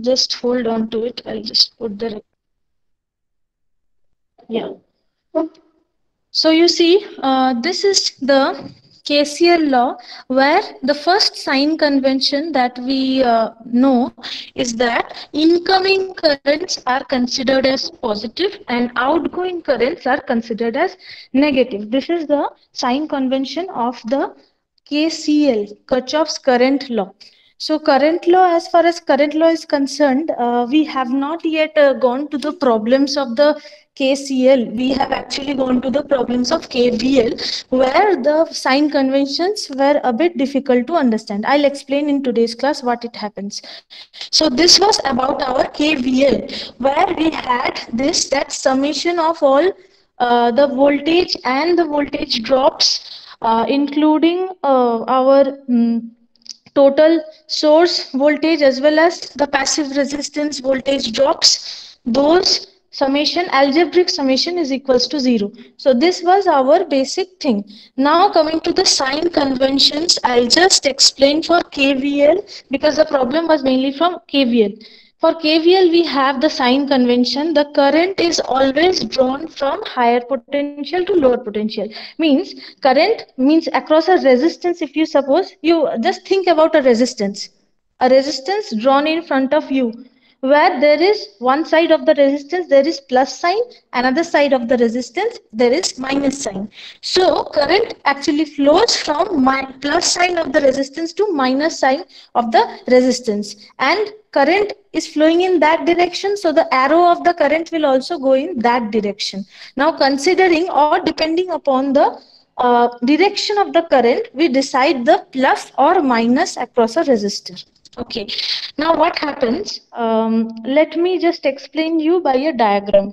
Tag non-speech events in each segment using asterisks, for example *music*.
just hold on to it. I'll just put the yeah. So you see, uh, this is the KCL law where the first sign convention that we uh, know is that incoming currents are considered as positive and outgoing currents are considered as negative. This is the sign convention of the KCL, Kirchhoff's current law. So current law, as far as current law is concerned, uh, we have not yet uh, gone to the problems of the KCL. We have actually gone to the problems of KVL, where the sign conventions were a bit difficult to understand. I'll explain in today's class what it happens. So this was about our KVL, where we had this, that summation of all uh, the voltage and the voltage drops, uh, including uh, our um, total source voltage as well as the passive resistance voltage drops those summation algebraic summation is equals to zero. So this was our basic thing. Now coming to the sign conventions i'll just explain for kvl because the problem was mainly from kvl for KVL, we have the sign convention. The current is always drawn from higher potential to lower potential. Means current means across a resistance. If you suppose you just think about a resistance, a resistance drawn in front of you where there is one side of the resistance there is plus sign another side of the resistance there is minus sign. So current actually flows from plus sign of the resistance to minus sign of the resistance. And current is flowing in that direction so the arrow of the current will also go in that direction. Now considering or depending upon the uh, direction of the current we decide the plus or minus across a resistor Okay, now what happens? Um, let me just explain you by a diagram.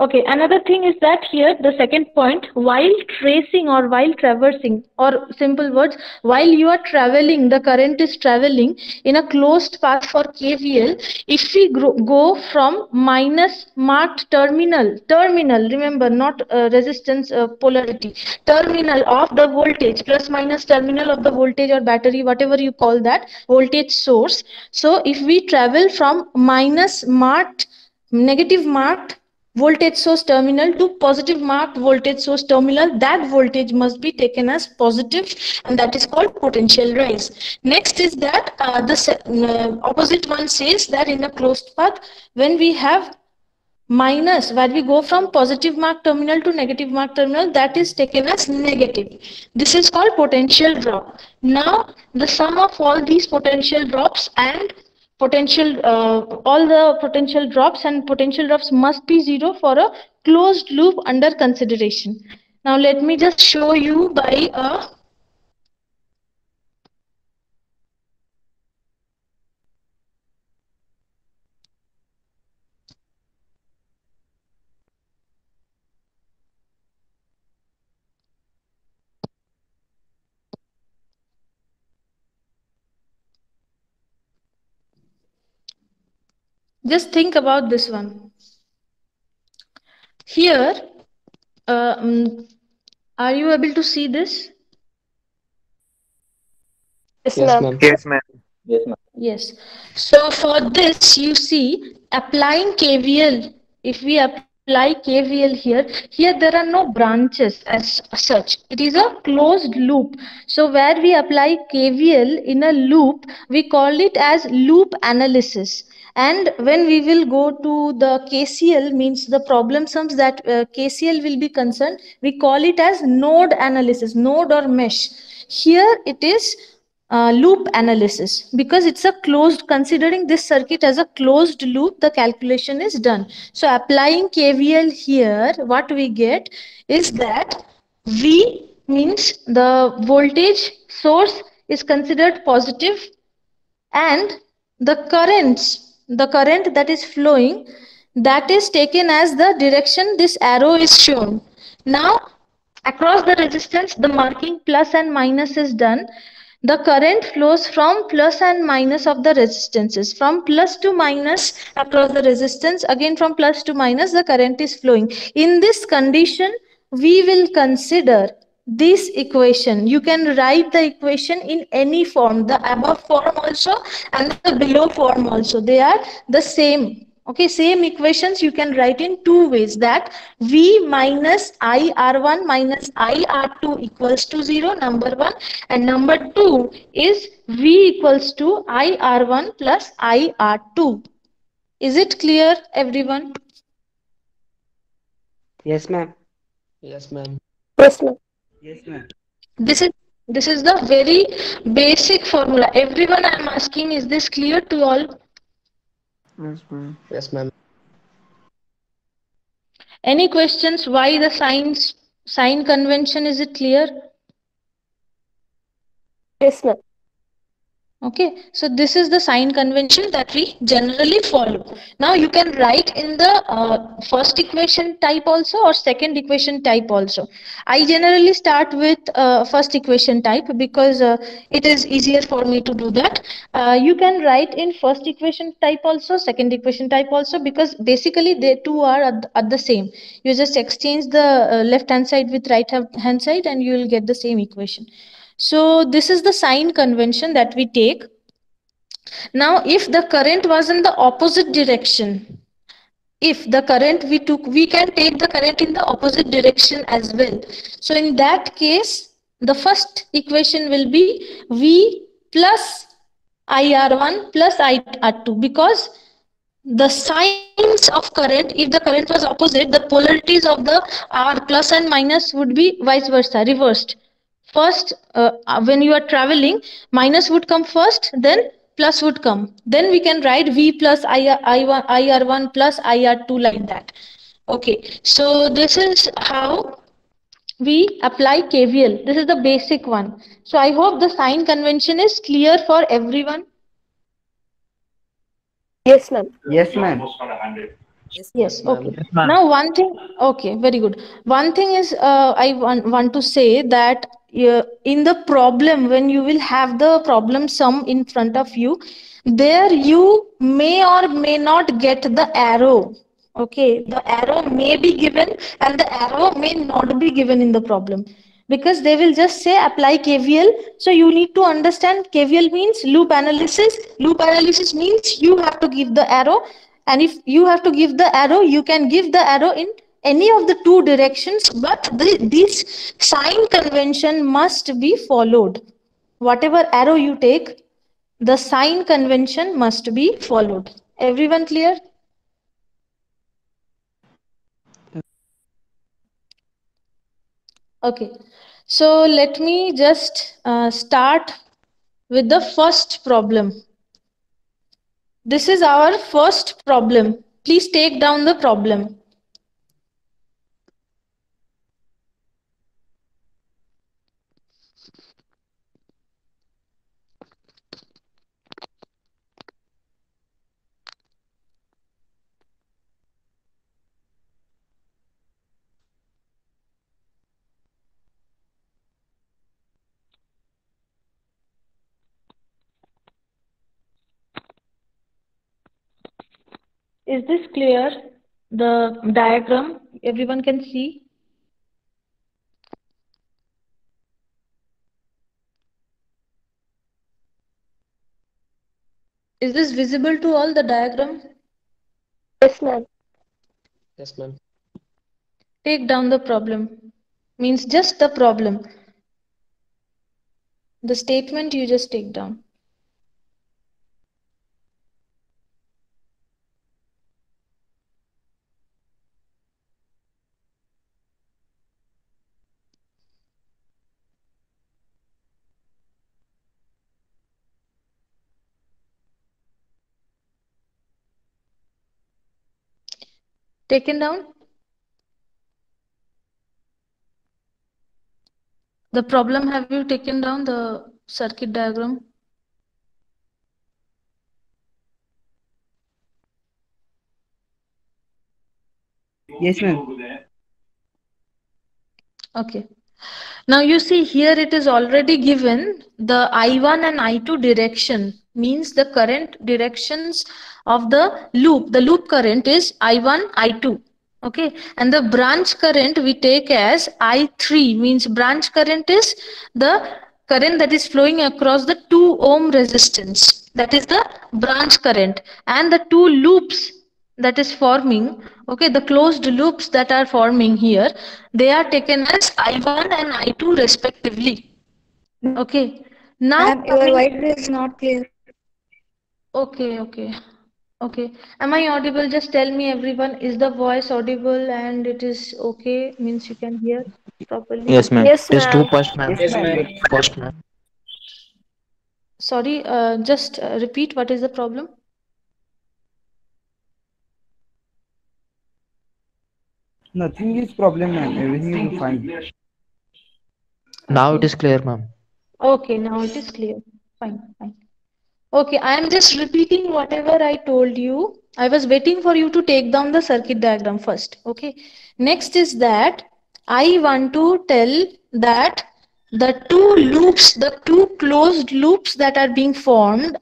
Okay, another thing is that here the second point, while tracing or while traversing or simple words, while you are traveling, the current is traveling in a closed path for KVL. If we go from minus marked terminal, terminal, remember not uh, resistance uh, polarity, terminal of the voltage, plus minus terminal of the voltage or battery, whatever you call that, voltage source. So if we travel from minus marked, negative marked voltage source terminal to positive marked voltage source terminal. That voltage must be taken as positive and that is called potential rise. Next is that uh, the uh, opposite one says that in a closed path when we have minus where we go from positive mark terminal to negative mark terminal that is taken as negative. This is called potential drop. Now the sum of all these potential drops and potential uh, all the potential drops and potential drops must be zero for a closed loop under consideration. Now let me just show you by a Just think about this one. Here, uh, um, are you able to see this? Yes, ma'am. Yes, ma'am. Yes, ma'am. Yes. So for this, you see, applying KVL, if we apply KVL here, here there are no branches as such. It is a closed loop. So where we apply KVL in a loop, we call it as loop analysis and when we will go to the KCL means the problem sums that uh, KCL will be concerned we call it as node analysis node or mesh. Here it is uh, loop analysis because it's a closed considering this circuit as a closed loop the calculation is done. So applying kvl here what we get is that v means the voltage source is considered positive and the currents the current that is flowing that is taken as the direction this arrow is shown. Now across the resistance the marking plus and minus is done. The current flows from plus and minus of the resistances. From plus to minus across the resistance again from plus to minus the current is flowing. In this condition we will consider this equation. You can write the equation in any form. The above form also and the below form also. They are the same. Okay same equations you can write in two ways that v minus i r1 minus i r2 equals to 0 number 1 and number 2 is v equals to i r1 plus i r2 is it clear everyone? Yes, ma'am. Yes, ma'am. Yes, ma'am. Yes, ma'am. this is this is the very basic formula everyone i'm asking is this clear to all Yes, ma'am. Yes, ma'am. any questions why the signs sign convention is it clear Yes, ma'am. Okay so this is the sign convention that we generally follow. Now you can write in the uh, first equation type also or second equation type also. I generally start with uh, first equation type because uh, it is easier for me to do that. Uh, you can write in first equation type also second equation type also because basically they two are at, the- at the same. You just exchange the uh, left hand side with right hand side and you will get the same equation so this is the sign convention that we take. Now, if the current was in the opposite direction, if the current we took, we can take the current in the opposite direction as well. So in that case, the first equation will be V plus IR1 plus IR2 because the signs of current, if the current was opposite, the polarities of the R plus and minus would be vice versa, reversed first uh, uh, when you are traveling minus would come first then plus would come. Then we can write v plus IR, I1, ir1 plus ir2 like that. Okay so this is how we apply kvl this is the basic one. So i hope the sign convention is clear for everyone. Yes, ma'am. Yes, ma'am. yes ma'am. okay. Now one thing okay very good. One thing is uh, i want, want to say that uh, in the problem when you will have the problem sum in front of you there you may or may not get the arrow. Okay the arrow may be given and the arrow may not be given in the problem. Because they will just say apply kvl so you need to understand kvl means loop analysis. Loop analysis means you have to give the arrow. And if you have to give the arrow you can give the arrow in any of the two directions but the, this sign convention must be followed. Whatever arrow you take the sign convention must be followed. Everyone clear? Okay. So let me just uh, start with the first problem. This is our first problem. Please take down the problem Is this clear? The diagram, everyone can see? Is this visible to all the diagram? Yes, ma'am. Yes, ma'am. Take down the problem. Means just the problem. The statement you just take down. Taken down? The problem, have you taken down the circuit diagram? Yes, ma'am. Okay. Now you see here it is already given the I1 and I2 direction means the current directions of the loop. The loop current is I1, I2. Okay, and the branch current we take as I3 means branch current is the current that is flowing across the 2 ohm resistance. That is the branch current. And the two loops that is forming, okay, the closed loops that are forming here, they are taken as I1 and I2 respectively. Okay, now Ma'am, your voice is not clear. Okay, okay. Okay. Am I audible? Just tell me everyone, is the voice audible and it is okay? Means you can hear properly? Yes, ma'am. Yes, It is two ma'am. first, ma'am. Yes, ma'am. First, ma'am. Sorry, uh, just uh, repeat what is the problem? Nothing is problem, ma'am. Everything is fine. Now it is clear, ma'am. Okay, now it is clear. Fine, fine. Okay, I am just repeating whatever I told you. I was waiting for you to take down the circuit diagram first. Okay. Next is that I want to tell that the two loops, the two closed loops that are being formed,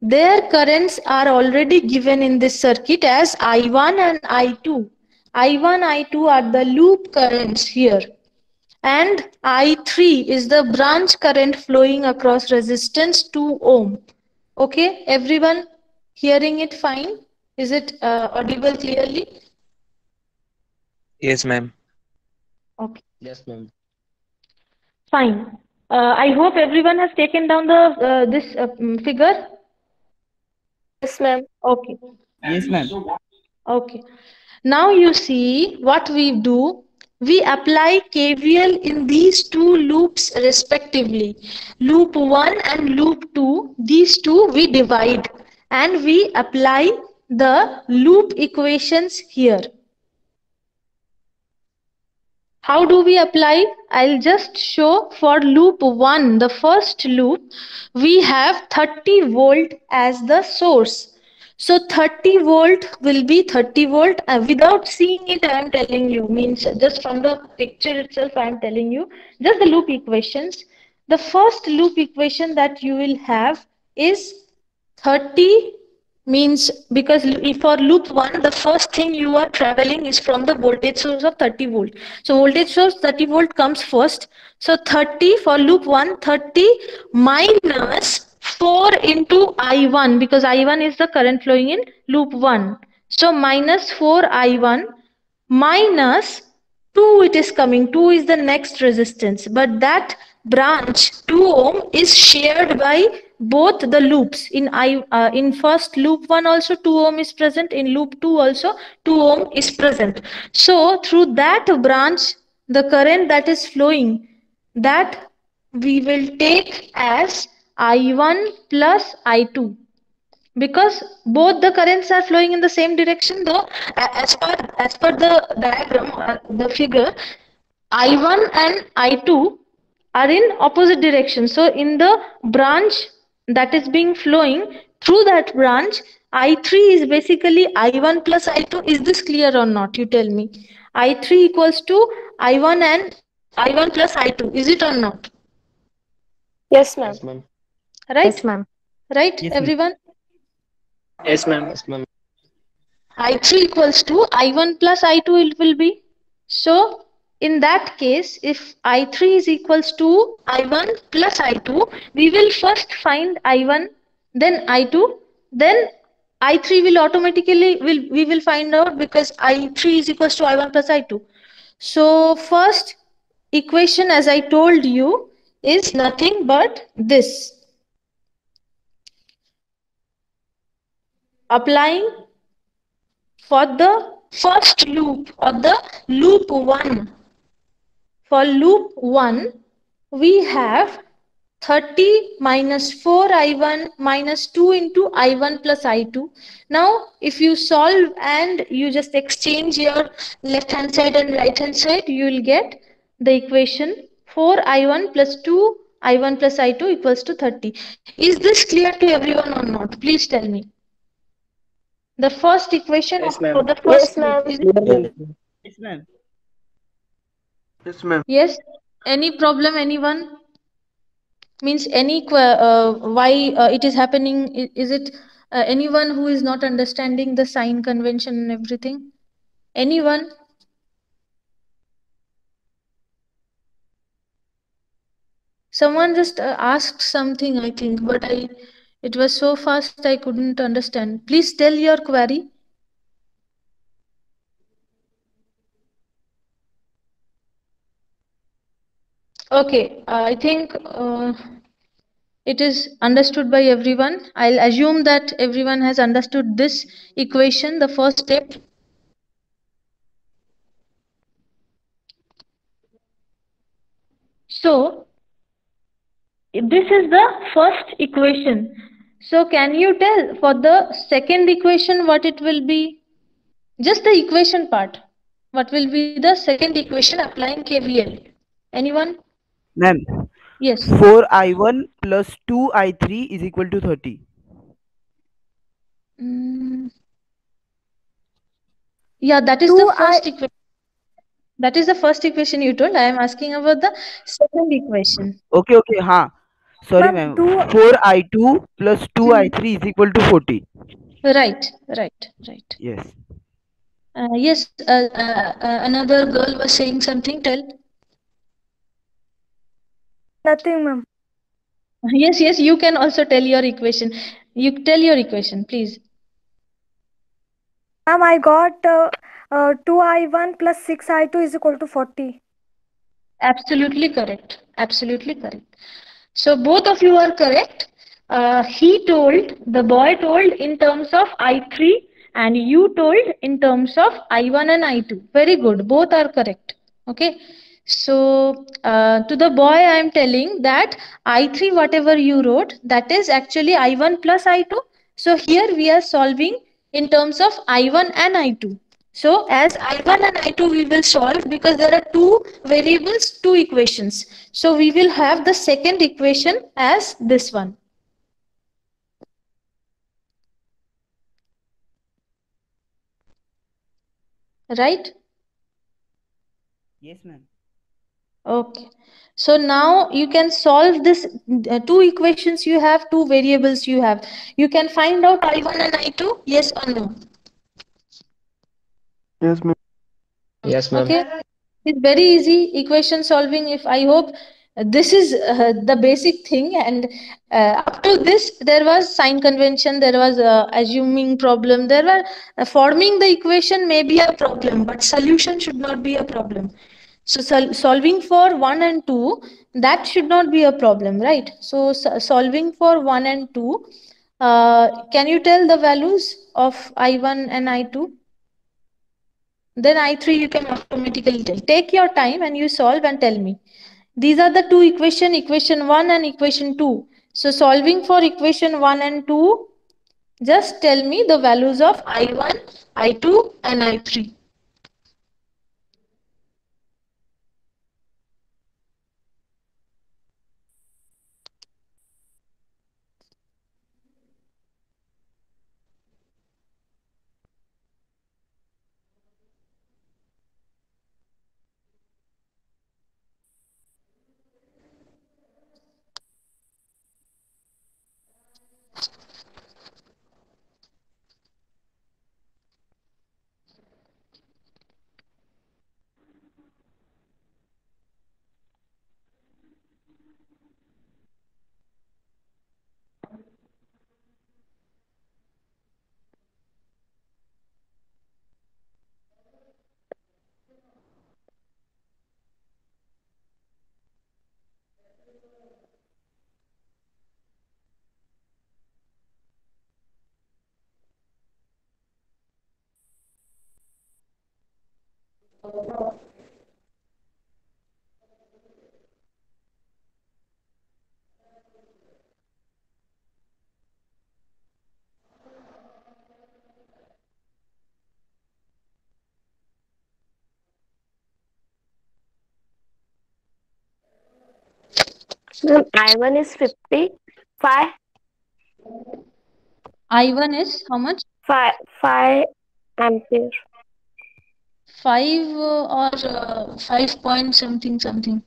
their currents are already given in this circuit as I1 and I2. I1, I2 are the loop currents here and I3 is the branch current flowing across resistance 2 ohm. Okay, everyone hearing it fine? Is it uh, audible clearly? Yes, ma'am. Okay, Yes, ma'am. fine. Uh, I hope everyone has taken down the uh, this uh, mm, figure. Yes, ma'am. Okay, Yes, ma'am. okay. Now you see what we do. We apply KVL in these two loops respectively. Loop 1 and loop 2, these two we divide and we apply the loop equations here. How do we apply? I'll just show for loop 1, the first loop, we have 30 volt as the source. So 30 volt will be 30 volt. Uh, without seeing it, I am telling you, means just from the picture itself, I am telling you, just the loop equations. The first loop equation that you will have is 30 means because for loop 1, the first thing you are traveling is from the voltage source of 30 volt. So voltage source 30 volt comes first. So 30 for loop 1, 30 minus 4 into I1 because I1 is the current flowing in loop 1. So minus 4 I1 minus 2 it is coming. 2 is the next resistance. But that branch 2 ohm is shared by both the loops. In I uh, in first loop 1 also 2 ohm is present. In loop 2 also 2 ohm is present. So through that branch the current that is flowing that we will take as I1 plus I2 because both the currents are flowing in the same direction though as per as per the diagram uh, the figure I1 and I2 are in opposite direction. So in the branch that is being flowing through that branch I3 is basically I1 plus I2 is this clear or not? You tell me. I3 equals to I1 and I1 plus I2 is it or not? Yes, ma'am. Yes, ma'am. right ma'am. right Yes, ma'am. everyone Yes, ma'am. Yes, ma'am. I3 equals to I1 plus I2 it will be. So in that case, if I3 is equals to I1 plus I2, we will first find I1, then I2, then I3 will automatically will we will find out because I3 is equals to I1 plus I2. So first equation as I told you is nothing but this. Applying for the first loop or the loop 1 for loop 1 we have 30 minus 4 i1 minus 2 into i1 plus i2 now if you solve and you just exchange your left hand side and right hand side you will get the equation 4 i1 plus 2 i1 plus i2 equals to 30 is this clear to everyone or not? Please tell me the first equation Yes, for ma'am. the first Yes, ma'am. loop, is it Yes, ma'am. Yes, ma'am. Yes, any problem, anyone? Means any uh, why uh, it is happening? Is it uh, anyone who is not understanding the sign convention and everything? Anyone? Someone just uh, asked something, I think, but I it was so fast I couldn't understand. Please tell your query. Okay, uh, I think uh, it is understood by everyone. I'll assume that everyone has understood this equation, the first step. So, this is the first equation. So, can you tell for the second equation what it will be? Just the equation part. What will be the second equation applying KVL? Anyone? Ma'am, Yes. 4i1 plus 2i3 is equal to 30. Mm. Yeah, that is Two the first I- equation. That is the first equation you told. I am asking about the second equation. Okay, okay, ha. Sorry, Ma'am, ma'am. two- 4i2 plus 2i3 is equal to 40. Right, right, right. Yes. Uh, yes, uh, uh, uh, another girl was saying something. Tell. Nothing, ma'am. Yes, yes, you can also tell your equation. You tell your equation, please. Ma'am, I got uh, uh, 2i1 plus 6i2 is equal to 40. Absolutely correct. Absolutely correct. So both of you are correct. Uh, he told, the boy told in terms of I3 and you told in terms of I1 and I2. Very good. Both are correct. Okay. So uh, to the boy, I am telling that I3, whatever you wrote, that is actually I1 plus I2. So here we are solving in terms of I1 and I2. So as I1 and I2 we will solve because there are two variables, two equations. So we will have the second equation as this one. Right? Yes, ma'am. Okay. So now you can solve this uh, two equations you have, two variables you have. You can find out I1 and I2, yes or no? Yes, ma'am. Yes, ma'am. Okay, it's very easy equation solving. If I hope this is uh, the basic thing, and uh, up to this, there was sign convention, there was uh, assuming problem, there were uh, forming the equation may be a problem, but solution should not be a problem. So sol solving for one and two, that should not be a problem, right? So s- solving for one and two, uh, can you tell the values of I1 and I2? Then I3 you can automatically tell. Take your time and you solve and tell me. These are the two equation, equation 1 and equation 2. So solving for equation 1 and 2, just tell me the values of I1, I2 and I3. I1 is 50. 5, I1 is how much? 5, 5 ampere. 5 uh, or uh, 5 point something something.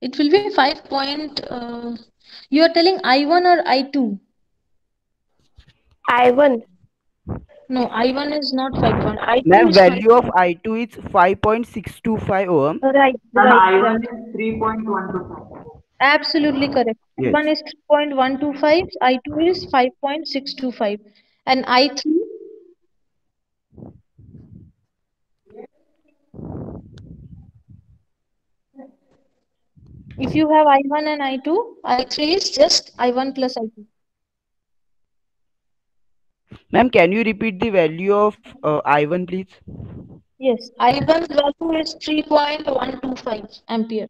It will be 5 point, uh, you are telling I1 or I2? I1. No, I1 is not 5 point. I2 Ma'am, is 5 value of I2 is 5.625 ohm. Right, right, is 3.125. Absolutely correct. Yes. One is 3.125, I2 is 5.625, and I3 if you have I1 and I2, I3 is just I1 plus I2. Ma'am, can you repeat the value of uh, I1, please? Yes, I1's value is 3.125 ampere.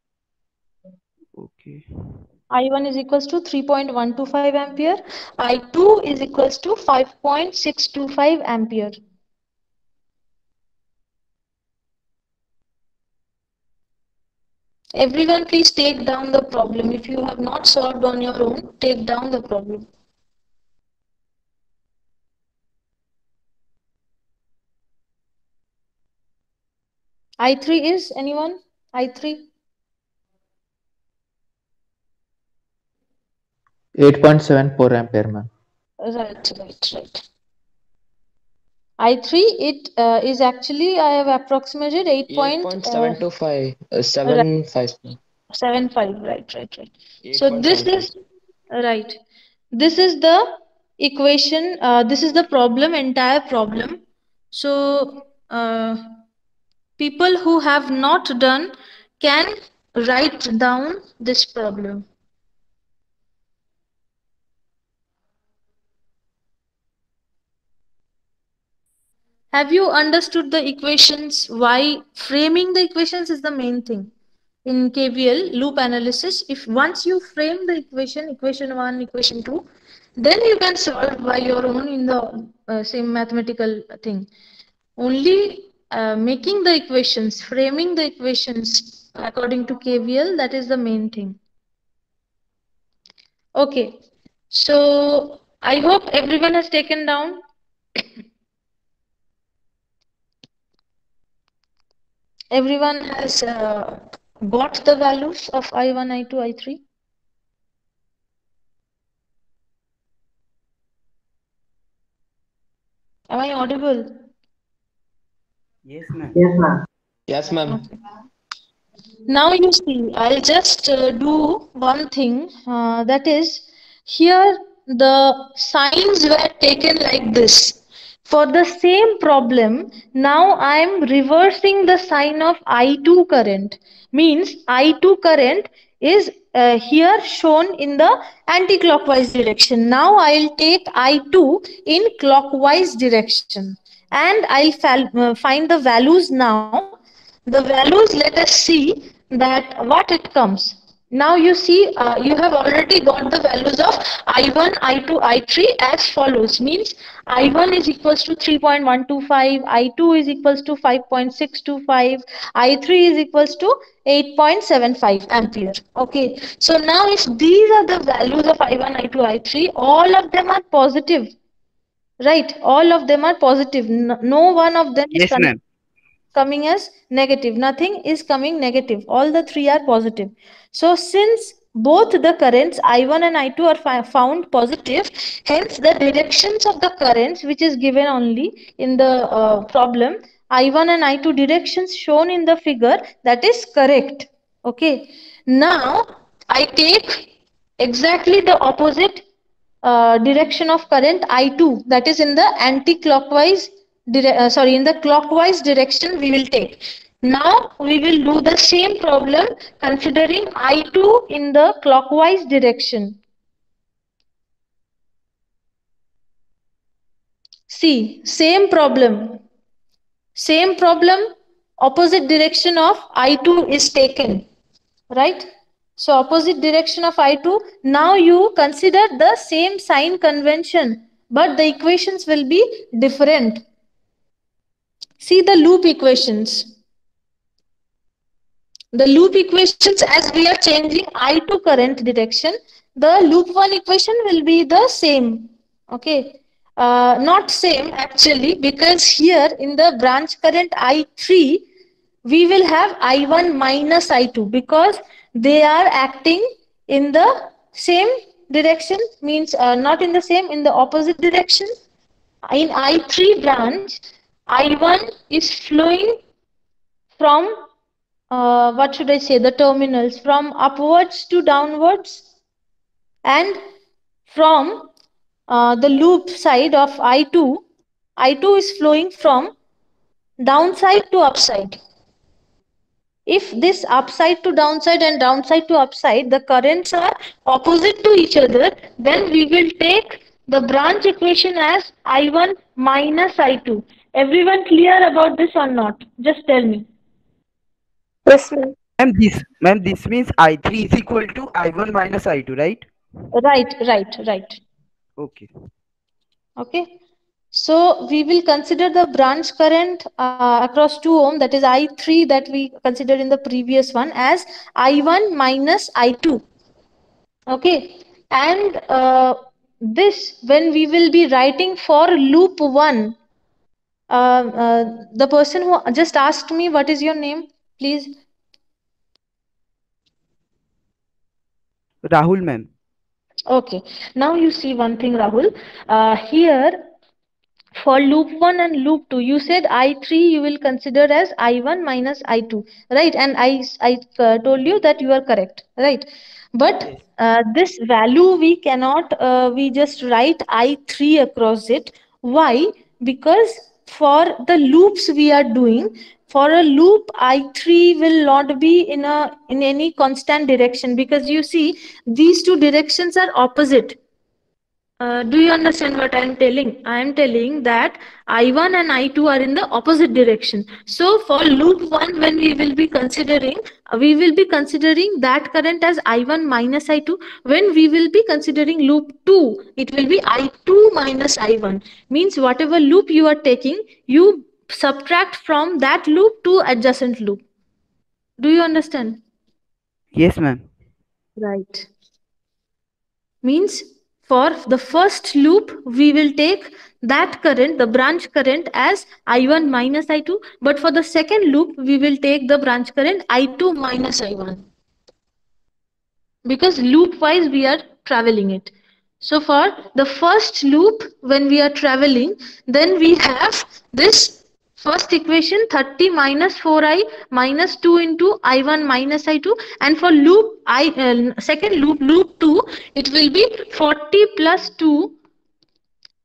Okay. I1 is equals to 3.125 ampere. I2 is equals to 5.625 ampere. Everyone, please take down the problem. If you have not solved on your own, take down the problem. I3 is anyone? I3? 8.74 ampere, ma'am. Right, right, right. I3, it uh, is actually, I have approximated 8 point, uh, 8.725. Uh, 7 5. 75, right, right, right. So this is, right. This is the equation, uh, this is the problem, entire problem. So, uh, people who have not done can write down this problem. Have you understood the equations? Why framing the equations is the main thing in KVL loop analysis. If once you frame the equation, equation one, equation two, then you can solve by your own in the uh, same mathematical thing. Only uh, making the equations, framing the equations according to KVL, that is the main thing. Okay, so I hope everyone has taken down. *coughs* Everyone has uh, got the values of I1, I2, I3? Am I audible? Yes, ma'am. Yes, ma'am. Yes, ma'am. Now you see, I'll just uh, do one thing. Uh, that is, here the signs were taken like this. For the same problem, now I am reversing the sign of I2 current. Means I2 current is uh, here shown in the anti-clockwise direction. Now I'll take I2 in clockwise direction. And I'll uh, find the values now. The values let us see that what it comes. Now you see uh, you have already got the values of i1 i2 i3 as follows. Means i1 is equals to 3.125 i2 is equals to 5.625 i3 is equals to 8.75 ampere. Okay. So now if these are the values of i1 i2 i3 all of them are positive right all of them are positive. No, one of them is Yes, ma'am. coming as negative. Nothing is coming negative. All the three are positive. So since both the currents i1 and i2 are found positive hence the directions of the currents which is given only in the uh, problem i1 and i2 directions shown in the figure that is correct. Okay. Now i take exactly the opposite uh, direction of current i2 that is in the anti-clockwise uh, sorry in the clockwise direction we will take. Now we will do the same problem considering i2 in the clockwise direction. See same problem. Same problem opposite direction of i2 is taken right so opposite direction of i2 now you consider the same sign convention but the equations will be different. See the loop equations. The loop equations as we are changing i2 current direction the loop 1 equation will be the same okay? Uh, not same actually because here in the branch current i3 we will have I1 minus I2 because they are acting in the same direction means uh, not in the same in the opposite direction. In I3 branch I1 is flowing from uh, what should I say the terminals from upwards to downwards and from uh, the loop side of I2 I2 is flowing from downside to upside if this upside to downside and downside to upside the currents are opposite to each other then we will take the branch equation as i1 minus i2 everyone clear about this or not just tell me Yes, ma'am. Ma'am, this ma'am, this means I3 is equal to I1 minus I2, right? right right right Okay. okay so we will consider the branch current uh, across 2 ohm that is i3 that we considered in the previous one as i1 minus i2 okay? And uh, this when we will be writing for loop 1 uh, uh, the person who just asked me what is your name? Please. Rahul ma'am. Okay, now you see one thing, Rahul. Uh, here, for loop 1 and loop 2, you said I3 you will consider as I1 minus I2, right? And I, I uh, told you that you are correct, right? But uh, this value we cannot, uh, we just write I3 across it. Why? Because for the loops we are doing, for a loop I3 will not be in a in any constant direction because you see these two directions are opposite uh, do you understand what i am telling? I am telling that i1 and i2 are in the opposite direction. So for loop 1 when we will be considering uh, we will be considering that current as i1 minus i2 when we will be considering loop 2 it will be i2 minus i1 means whatever loop you are taking you subtract from that loop to adjacent loop. Do you understand? Yes, ma'am. Right. Means for the first loop, we will take that current, the branch current as I1 minus I2. But for the second loop, we will take the branch current I2 minus I1. Because loop wise, we are traveling it. So for the first loop, when we are traveling, then we have this First equation 30 minus 4i minus 2 into i1 minus i2 and for loop i uh, second loop loop 2 it will be 40 plus 2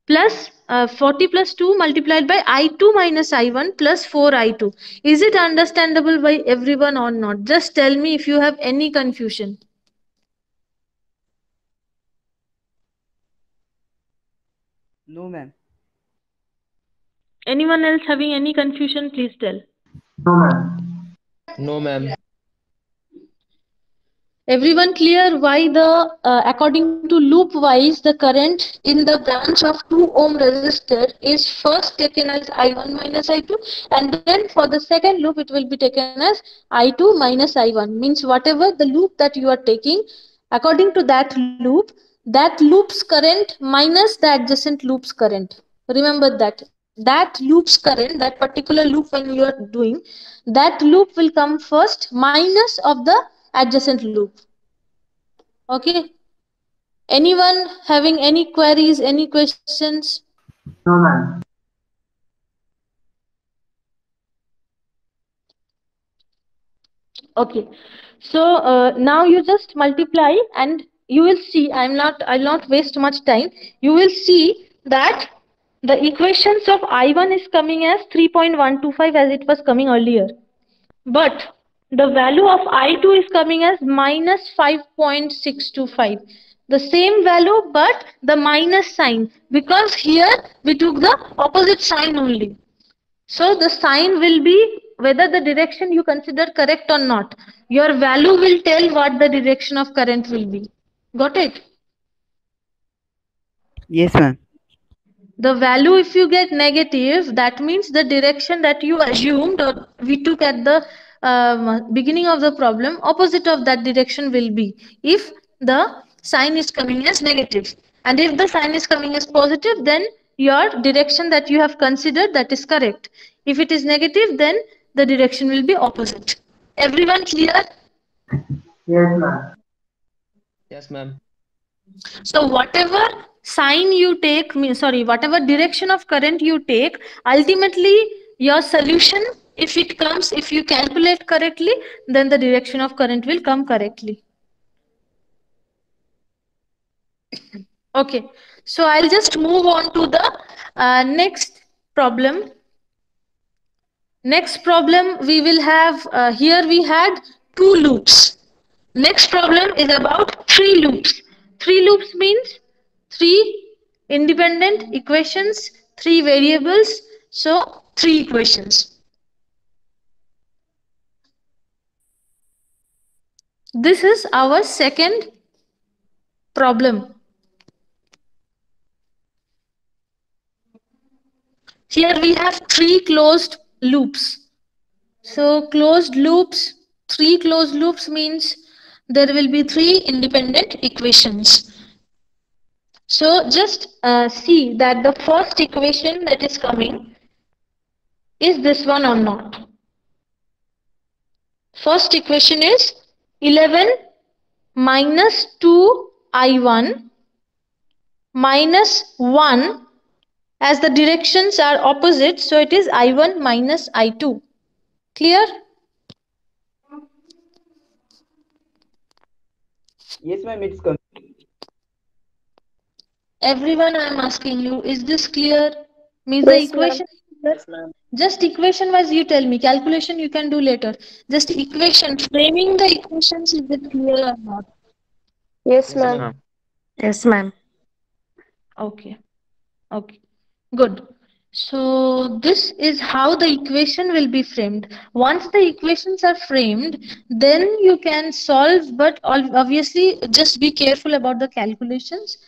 plus uh, 40 plus 2 multiplied by i2 minus i1 plus 4 i2 is it understandable by everyone or not? Just tell me if you have any confusion. No, ma'am. Anyone else having any confusion please tell No, ma'am. No, ma'am. Everyone clear why the uh, according to loop wise the current in the branch of 2 ohm resistor is first taken as I1 minus I2 and then for the second loop it will be taken as I2 minus I1 means whatever the loop that you are taking according to that loop that loop's current minus the adjacent loop's current remember that that loop's current that particular loop when you are doing that loop will come first minus of the adjacent loop. Okay? Anyone having any queries any questions? No, ma'am. okay. So uh, now you just multiply and you will see i'm not i'll not waste much time. You will see that the equations of i1 is coming as 3.125 as it was coming earlier but the value of i2 is coming as minus 5.625 the same value but the minus sign because here we took the opposite sign only so the sign will be whether the direction you consider correct or not. Your value will tell what the direction of current will be. Got it? Yes, ma'am. The value if you get negative, that means the direction that you assumed or we took at the um, beginning of the problem, opposite of that direction will be if the sign is coming as. And if the sign is coming as positive, then your direction that you have considered that is correct. If it is negative, then the direction will be opposite. Everyone clear? Yes, ma'am. Yes, ma'am. So whatever sign you take, sorry, whatever direction of current you take, ultimately your solution, if it comes, if you calculate correctly, then the direction of current will come correctly. Okay, so I'll just move on to the uh, next problem. Next problem we will have, uh, here we had two loops. Next problem is about three loops. Three loops means three independent equations, three variables, so three equations. This is our second problem. Here we have three closed loops. So closed loops, three closed loops means there will be three independent equations. So just uh, see that the first equation that is coming is this one or not. First equation is 11 minus 2i1 minus 1 as the directions are opposite so it is i1 minus i2 clear Yes, ma'am, it's con- everyone i am asking you is this clear means the Yes, ma'am. equation just equation wise you tell me calculation you can do later just equation framing the equations is it clear or not Yes, Yes, ma'am. ma'am. Yes, ma'am. Okay. Okay. Good. So this is how the equation will be framed. Once the equations are framed, then you can solve, but obviously just be careful about the calculations.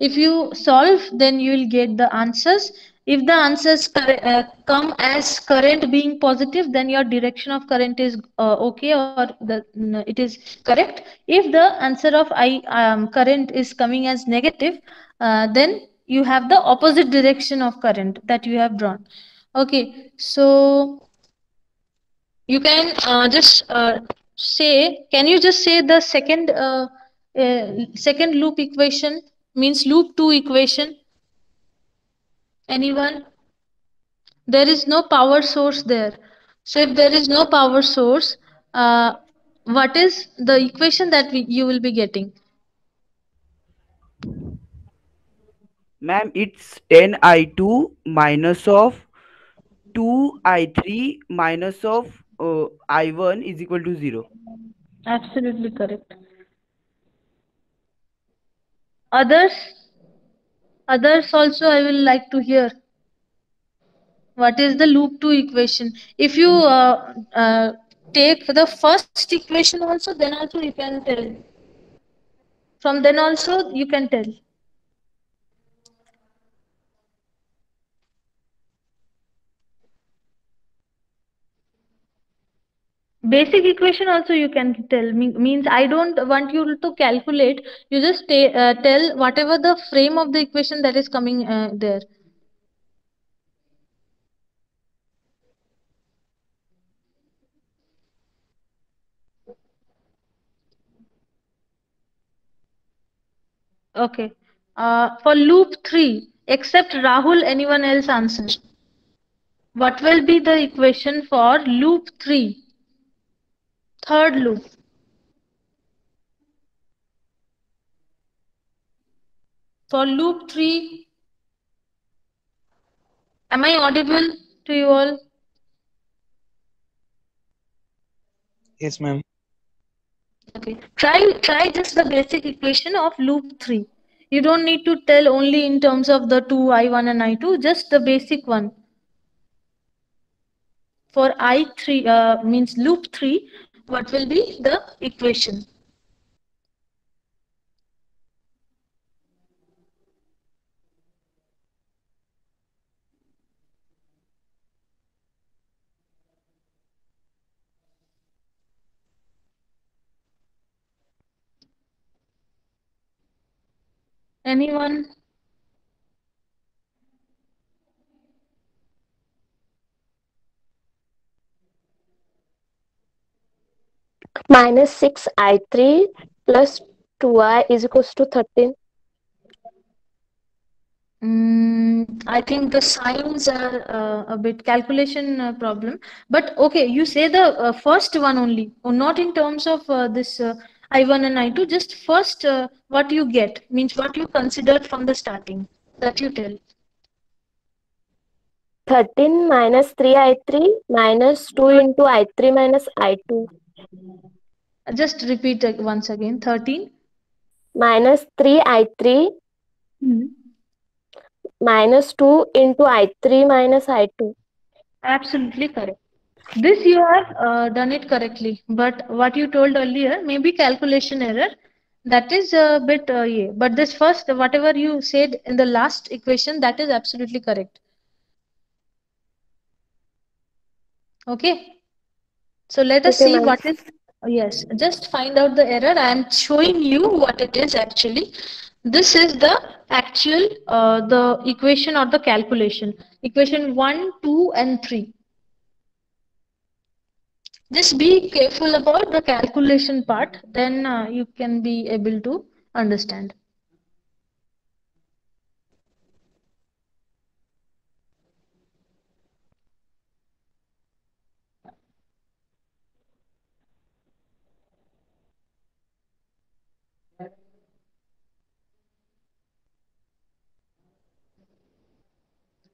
If you solve, then you will get the answers. If the answers uh, come as current being positive, then your direction of current is uh, okay or the it is correct. If the answer of I um, current is coming as negative, uh, then you have the opposite direction of current that you have drawn. Okay, so you can uh, just uh, say, can you just say the second second loop equation means loop two equation? Anyone? There is no power source there. So if there is no power source, uh, what is the equation that we, you will be getting? ma'am, it's 10i2 minus of 2i3 minus of uh, i1 is equal to 0. Absolutely correct. Others? Others also I will like to hear. What is the loop 2 equation? If you uh, uh, take the first equation also, then also you can tell. From then also you can tell. Basic equation also you can tell. Me- means I don't want you to calculate. You just uh, tell whatever the frame of the equation that is coming uh, there. Okay. Uh, for loop 3, except Rahul, anyone else answer? What will be the equation for loop 3? Third loop. For loop 3, am I audible to you all? Yes, ma'am. Okay. Try try just the basic equation of loop 3. You don't need to tell only in terms of the two I1 and I2, just the basic one. For I3 uh, means loop 3, what will be the equation? Anyone? Minus 6i3 plus 2i is equals to 13. Mm, I think the signs are uh, a bit calculation uh, problem. But okay, you say the uh, first one only, or not in terms of uh, this uh, I1 and I2, just first uh, what you get, means what you considered from the starting, that you tell. 13 minus 3i3 minus 2 into i3 minus i2 Just repeat once again, 13. minus 3i3 minus 2 into i3 minus i2. Absolutely correct. This you have uh, done it correctly, but what you told earlier maybe calculation error. That is a bit uh, yeah. But this first, whatever you said in the last equation, that is absolutely correct. Okay. So let us Okay, see what is. Yes, just find out the error. I am showing you what it is actually. This is the actual uh, the equation or the calculation. Equation 1, 2 and 3. Just be careful about the calculation part, then uh, you can be able to understand.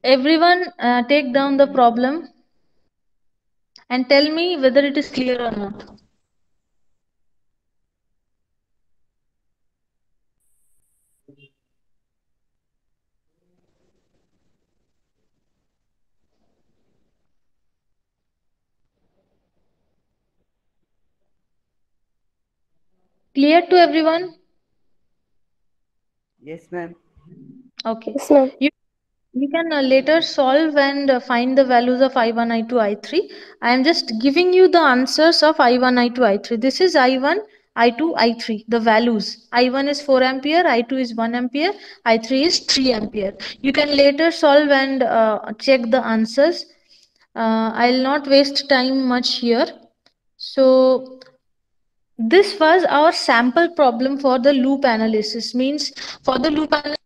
Everyone uh, take down the problem and tell me whether it is clear or not. Clear to everyone? Yes, ma'am. Okay. Yes, ma'am. You, you can uh, later solve and uh, find the values of I1, I2, I3. I am just giving you the answers of I1, I2, I3. This is I1, I2, I3, the values. I1 is 4 ampere, I2 is 1 ampere, I3 is 3 ampere. You can later solve and uh, check the answers. Uh, I'll not waste time much here. So this was our sample problem for the loop analysis. Means for the loop analysis,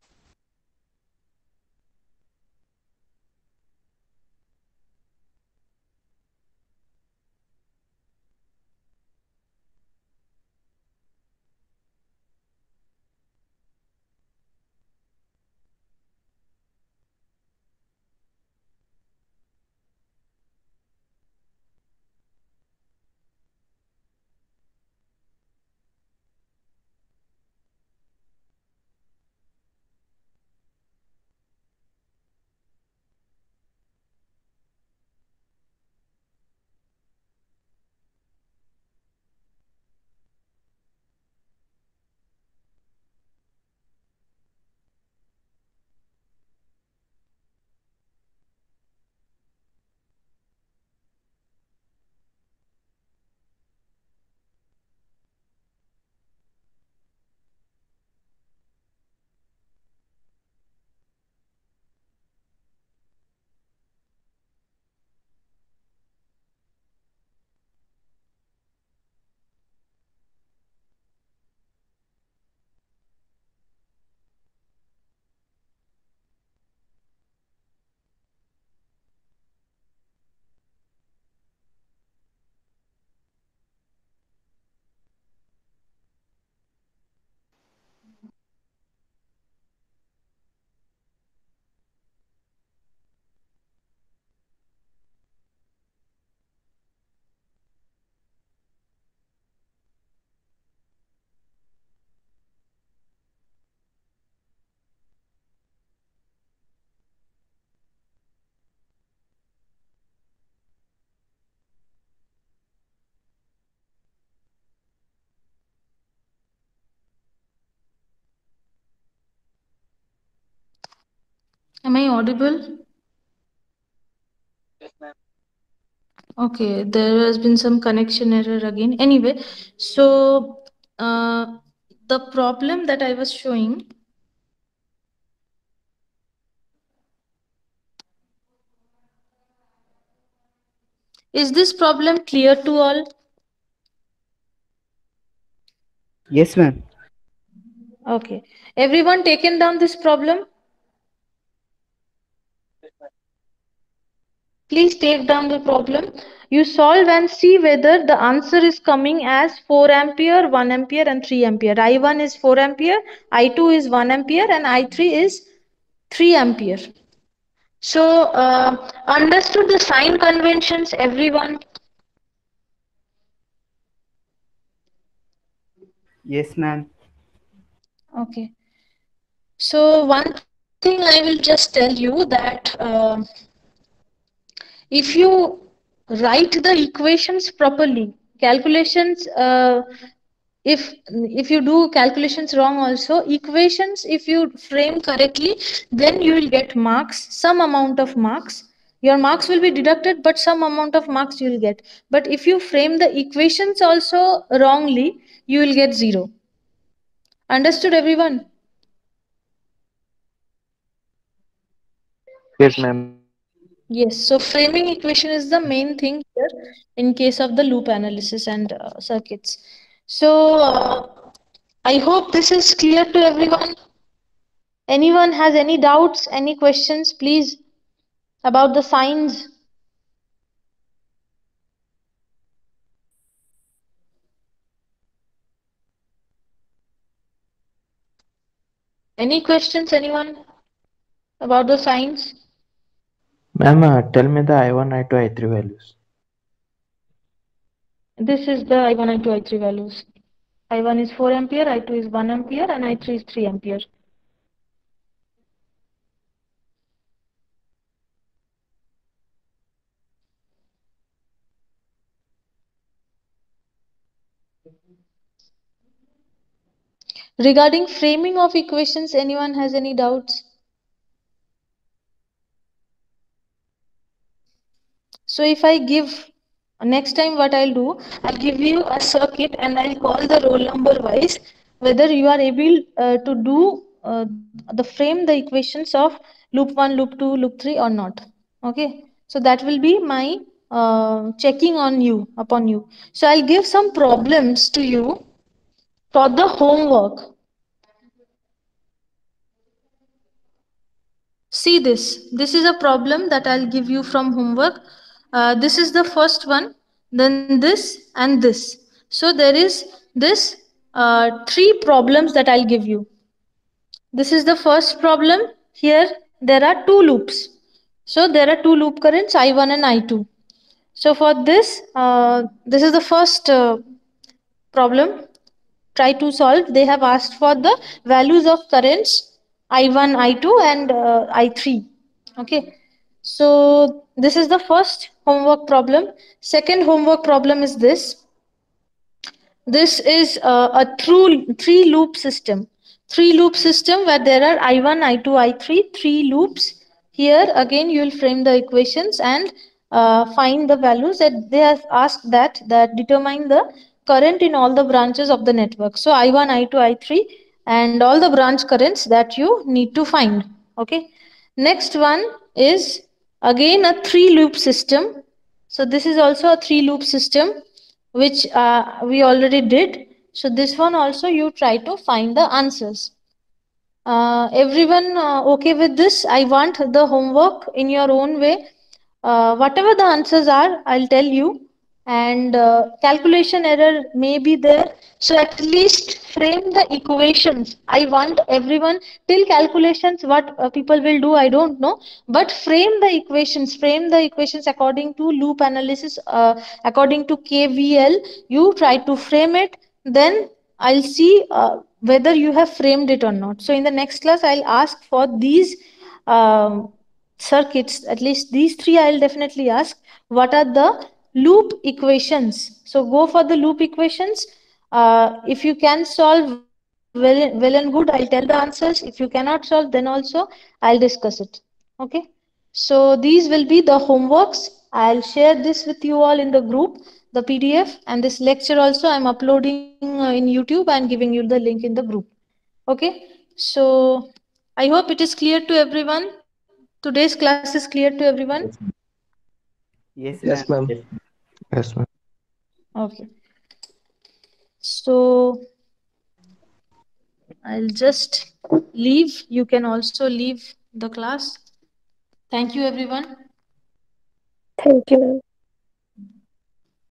Am I audible? Okay, there has been some connection error again. Anyway, so uh, the problem that I was showing is this problem clear to all? Yes, ma'am. Okay. Everyone taken down this problem? Please take down the problem. You solve and see whether the answer is coming as 4 ampere, 1 ampere and 3 ampere. I1 is 4 ampere, I2 is 1 ampere and I3 is 3 ampere. So, uh, understood the sign conventions, everyone? Yes, ma'am. Okay. So one thing I will just tell you that uh, if you write the equations properly, calculations, uh, if if you do calculations wrong also, equations if you frame correctly, then you will get marks, some amount of marks. Your marks will be deducted, but some amount of marks you will get. But if you frame the equations also wrongly, you will get zero. Understood, everyone? Yes, ma'am. Yes, so framing equation is the main thing here in case of the loop analysis and uh, circuits. So uh, I hope this is clear to everyone. Anyone has any doubts, any questions, please, about the signs? Any questions, anyone, about the signs? Ma'am, uh, tell me the I1, I2, I3 values. This is the I1, I2, I3 values. I1 is 4 ampere, I2 is 1 ampere, and I3 is 3 ampere. Regarding framing of equations, anyone has any doubts? So if I give next time what I'll do, I'll give you a circuit and I'll call the roll number wise whether you are able uh, to do uh, the frame the equations of loop 1, loop 2, loop 3 or not. Okay. So that will be my uh, checking on you upon you. So I'll give some problems to you for the homework. See this. This is a problem that I'll give you from homework. Uh, this is the first one, then this and this. So there is this uh, three problems that I'll give you. This is the first problem. Here there are two loops. So there are two loop currents I1 and I2. So for this, uh, this is the first uh, problem. Try to solve. They have asked for the values of currents I1, I2 and uh, I3. Okay. So this is the first homework problem. Second homework problem is this. This is uh, a true three loop system. Three loop system where there are I1, I2, I3, three loops. Here again you will frame the equations and uh, find the values that they have asked that that determine the current in all the branches of the network. So I1, I2, I3 and all the branch currents that you need to find. Okay. Next one is again a three loop system. So this is also a three loop system which uh, we already did. So this one also you try to find the answers. Uh, everyone uh, okay with this? I want the homework in your own way. Uh, whatever the answers are, I'll tell you. And uh, calculation error may be there. So at least frame the equations. I want everyone till calculations what uh, people will do, I don't know. But frame the equations, frame the equations according to loop analysis, uh, according to KVL. You try to frame it. Then I'll see uh, whether you have framed it or not. So in the next class, I'll ask for these um, circuits, at least these three I'll definitely ask. What are the loop equations? So go for the loop equations. Uh, if you can solve well, well and good, I'll tell the answers. If you cannot solve, then also I'll discuss it. Okay. So these will be the homeworks. I'll share this with you all in the group the PDF and this lecture also I'm uploading uh, in YouTube and giving you the link in the group. Okay, so I hope it is clear to everyone. Today's class is clear to everyone. Yes, Yes, ma'am. ma'am. Yes, ma'am. Okay. So I'll just leave. You can also leave the class. Thank you, everyone. Thank you, ma'am.